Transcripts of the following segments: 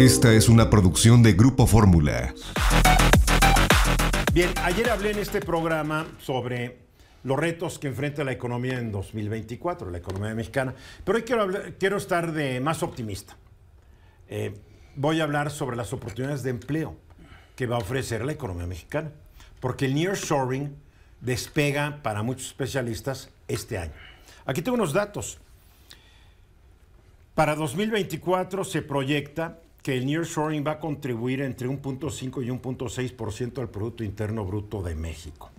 Esta es una producción de Grupo Fórmula. Bien, ayer hablé en este programa sobre los retos que enfrenta la economía en 2024, la economía mexicana, pero hoy quiero, quiero estar de más optimista. Eh, voy a hablar sobre las oportunidades de empleo que va a ofrecer la economía mexicana, porque el nearshoring despega para muchos especialistas este año. Aquí tengo unos datos. Para 2024 se proyecta que el nearshoring va a contribuir entre 1.5 y 1.6% al Producto Interno Bruto de México.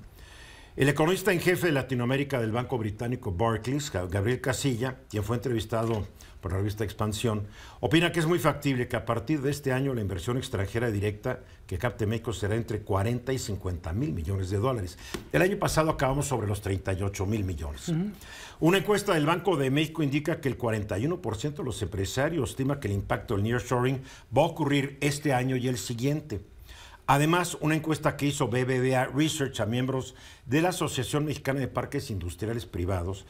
El economista en jefe de Latinoamérica del Banco Británico Barclays, Gabriel Casilla, quien fue entrevistado por la revista Expansión, opina que es muy factible que a partir de este año la inversión extranjera directa que capte México será entre 40 y 50 mil millones de dólares. El año pasado acabamos sobre los 38 mil millones. Una encuesta del Banco de México indica que el 41% de los empresarios estima que el impacto del nearshoring va a ocurrir este año y el siguiente. Además, una encuesta que hizo BBVA Research a miembros de la Asociación Mexicana de Parques Industriales Privados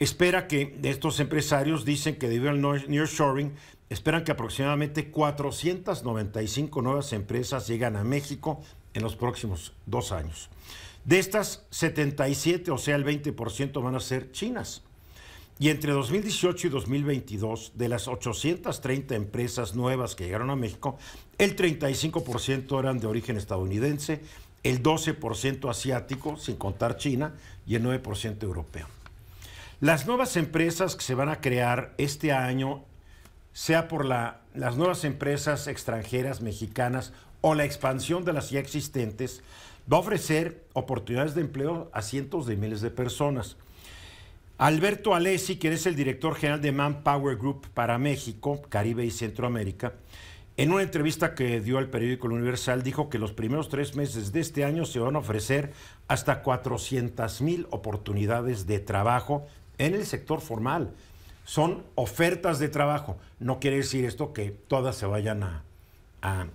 espera que estos empresarios dicen que debido al nearshoring esperan que aproximadamente 495 nuevas empresas lleguen a México en los próximos dos años. De estas, 77, o sea, el 20% van a ser chinas. Y entre 2018 y 2022, de las 830 empresas nuevas que llegaron a México, el 35% eran de origen estadounidense, el 12% asiático, sin contar China, y el 9% europeo. Las nuevas empresas que se van a crear este año, sea por la, las nuevas empresas extranjeras mexicanas o la expansión de las ya existentes, va a ofrecer oportunidades de empleo a cientos de miles de personas. Alberto Alessi, quien es el director general de Manpower Group para México, Caribe y Centroamérica, en una entrevista que dio al periódico El Universal, dijo que los primeros tres meses de este año se van a ofrecer hasta 400 mil oportunidades de trabajo en el sector formal. Son ofertas de trabajo. No quiere decir esto que todas se vayan a, a,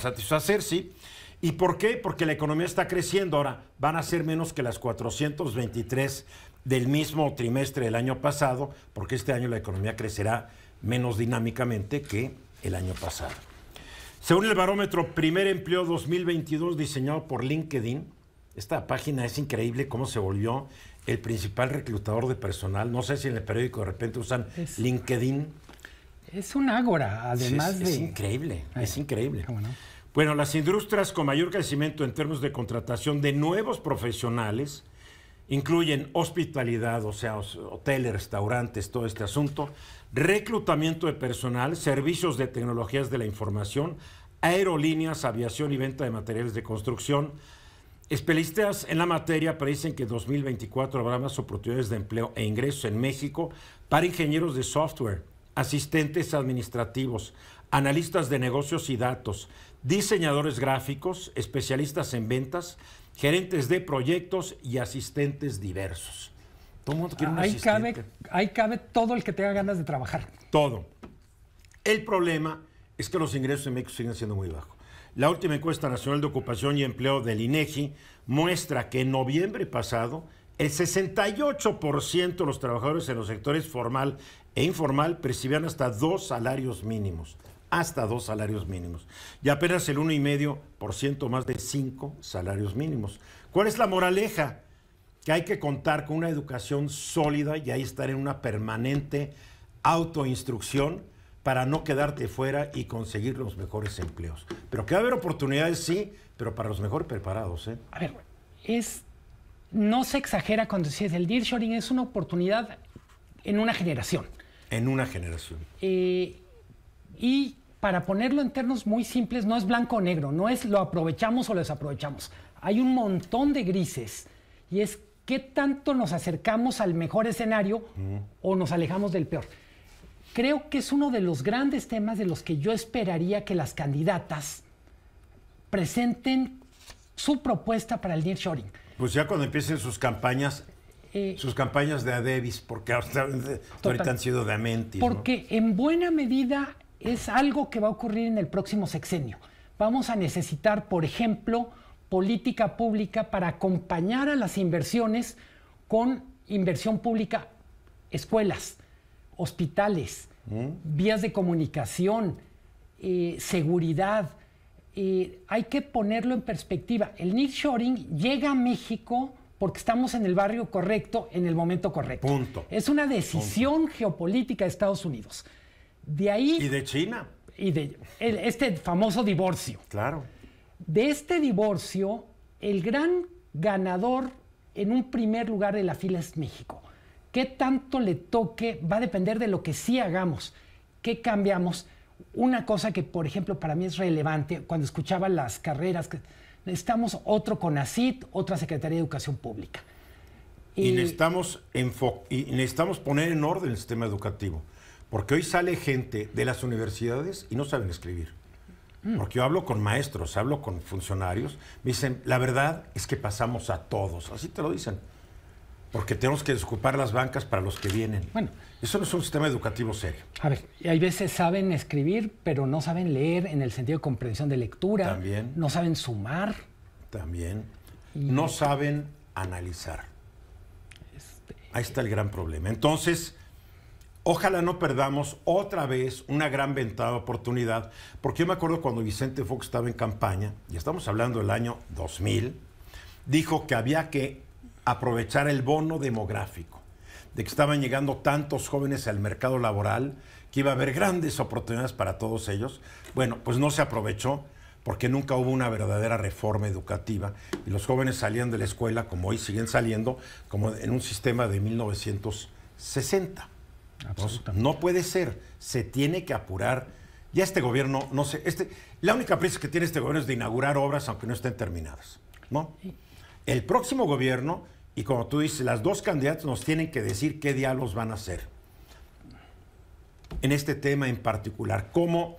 satisfacer, sí. ¿Y por qué? Porque la economía está creciendo. Ahora, van a ser menos que las 423 del mismo trimestre del año pasado, porque este año la economía crecerá menos dinámicamente que el año pasado. Según el barómetro Primer Empleo 2022 diseñado por LinkedIn, esta página es increíble cómo se volvió el principal reclutador de personal. No sé si en el periódico de repente usan LinkedIn. Es un ágora, además de... Es increíble, es increíble. Bueno, las industrias con mayor crecimiento en términos de contratación de nuevos profesionales incluyen hospitalidad, o sea, hoteles, restaurantes, todo este asunto, reclutamiento de personal, servicios de tecnologías de la información, aerolíneas, aviación y venta de materiales de construcción, Especialistas en la materia predicen que en 2024 habrá más oportunidades de empleo e ingresos en México para ingenieros de software, asistentes administrativos, analistas de negocios y datos, diseñadores gráficos, especialistas en ventas, gerentes de proyectos y asistentes diversos. Todo el mundo quiere un ahí Cabe, ahí cabe todo el que tenga ganas de trabajar. Todo. El problema es que los ingresos en México siguen siendo muy bajos. La última encuesta nacional de ocupación y empleo del INEGI muestra que en noviembre pasado el 68% de los trabajadores en los sectores formal e informal percibían hasta dos salarios mínimos, hasta dos salarios mínimos, y apenas el 1,5% más de cinco salarios mínimos. ¿Cuál es la moraleja? Que hay que contar con una educación sólida y ahí estar en una permanente autoinstrucción para no quedarte fuera y conseguir los mejores empleos. Pero que va a haber oportunidades, sí, pero para los mejor preparados. ¿eh? A ver, es, no se exagera cuando dices el nearshoring es una oportunidad en una generación. En una generación. Eh, y para ponerlo en términos muy simples, no es blanco o negro, no es lo aprovechamos o lo desaprovechamos. Hay un montón de grises y es qué tanto nos acercamos al mejor escenario o nos alejamos del peor creo que es uno de los grandes temas de los que yo esperaría que las candidatas presenten su propuesta para el nearshoring. Pues ya cuando empiecen sus campañas, eh, sus campañas de Adebis, porque ahorita, han sido de Amentis. Porque en buena medida es algo que va a ocurrir en el próximo sexenio. Vamos a necesitar, por ejemplo, política pública para acompañar a las inversiones con inversión pública, escuelas, hospitales, vías de comunicación, eh, seguridad. Eh, hay que ponerlo en perspectiva. El nearshoring llega a México porque estamos en el barrio correcto en el momento correcto. Punto. Es una decisión geopolítica de Estados Unidos. De ahí... Y de China. Y de este famoso divorcio. Claro. De este divorcio, el gran ganador en un primer lugar de la fila es México. ¿Qué tanto le toque? Va a depender de lo que sí hagamos. ¿Qué cambiamos? Una cosa que, por ejemplo, para mí es relevante, cuando escuchaba las carreras, que necesitamos otro CONACIT, otra Secretaría de Educación Pública. Y, necesitamos, y necesitamos poner en orden el sistema educativo, porque hoy sale gente de las universidades y no saben escribir. Mm. Porque yo hablo con maestros, hablo con funcionarios, me dicen, la verdad es que pasamos a todos, así te lo dicen. Porque tenemos que desocupar las bancas para los que vienen. Bueno, eso no es un sistema educativo serio. A ver, hay veces saben escribir, pero no saben leer en el sentido de comprensión de lectura. También. No saben sumar. También. No saben analizar. Este, Ahí está el gran problema. Entonces, ojalá no perdamos otra vez una gran ventana de oportunidad, porque yo me acuerdo cuando Vicente Fox estaba en campaña, y estamos hablando del año 2000, dijo que había que aprovechar el bono demográfico, de que estaban llegando tantos jóvenes al mercado laboral, que iba a haber grandes oportunidades para todos ellos. Bueno, pues no se aprovechó porque nunca hubo una verdadera reforma educativa y los jóvenes salían de la escuela, como hoy siguen saliendo, como en un sistema de 1960. No puede ser, se tiene que apurar. Ya este gobierno, no sé, este, la única prisa que tiene este gobierno es de inaugurar obras aunque no estén terminadas. ¿no? El próximo gobierno y como tú dices, las dos candidatas nos tienen que decir qué diálogos van a hacer. En este tema en particular, cómo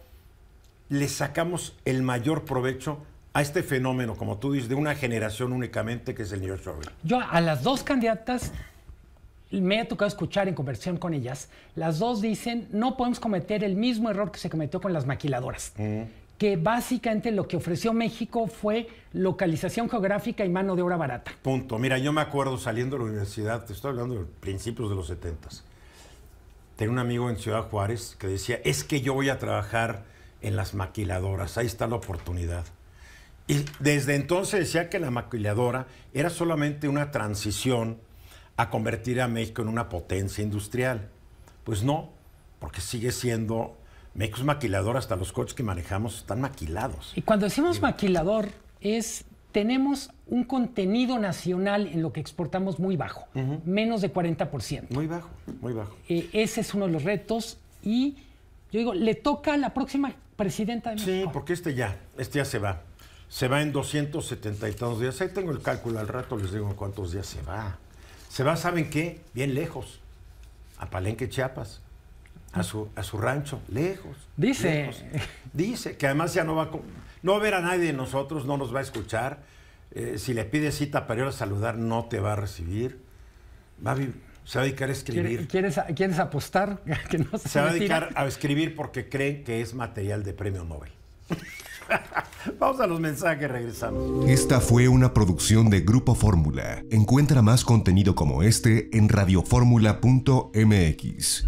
le sacamos el mayor provecho a este fenómeno, como tú dices, de una generación únicamente que es el New York Yo a las dos candidatas me ha tocado escuchar en conversación con ellas, las dos dicen, no podemos cometer el mismo error que se cometió con las maquiladoras que básicamente lo que ofreció México fue localización geográfica y mano de obra barata. Punto. Mira, yo me acuerdo saliendo de la universidad, te estoy hablando de principios de los 70. Tenía un amigo en Ciudad Juárez que decía, es que yo voy a trabajar en las maquiladoras, ahí está la oportunidad. Y desde entonces decía que la maquiladora era solamente una transición a convertir a México en una potencia industrial. Pues no, porque sigue siendo México es maquilador, hasta los coches que manejamos están maquilados. Y cuando decimos maquilador, es tenemos un contenido nacional en lo que exportamos muy bajo, menos de 40%. Muy bajo, muy bajo. Eh, ese es uno de los retos y yo digo, le toca a la próxima presidenta de México. Sí, porque este ya, este ya se va. Se va en 270 y tantos días. Ahí tengo el cálculo, al rato les digo en cuántos días se va. Se va, ¿saben qué? Bien lejos, a Palenque, Chiapas a su, a su rancho, lejos. Dice. Dice que además ya no va a, no va a ver a nadie de nosotros, no nos va a escuchar. Eh, si le pides cita para ir a saludar, no te va a recibir. Va a, se va a dedicar a escribir. ¿Quieres, ¿Quieres apostar? Que no se, se va a dedicar a escribir porque cree que es material de premio Nobel. Vamos a los mensajes, regresamos. Esta fue una producción de Grupo Fórmula. Encuentra más contenido como este en radioformula.mx.